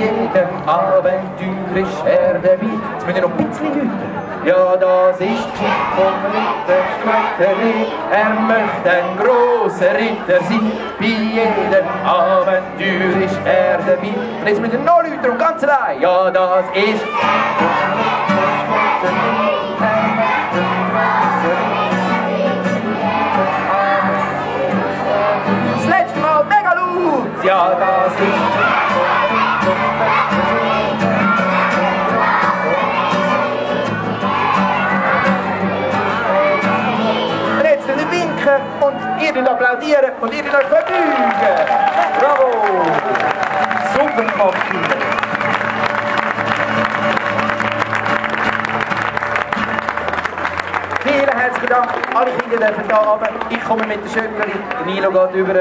jedem Abenteuer ist er dabei. Jetzt müssen noch ein bisschen läuten. Ja, das ist Pip vom Ritter. Er möchte ein großer Ritter sein. Bei jedem Abenteuer ist dabei. Und jetzt müssen noch lauter und ganz allein. Ja, das ist. Das letzte Mal mega. Ja, das ist winken und ihr den applaudieren und ihr den euch verbeugen. Bravo! Super gemacht. Vielen herzlichen Dank. Alle Kinder dürfen da runter. Ich komme mit der Schöckeri. Der Nilo geht über.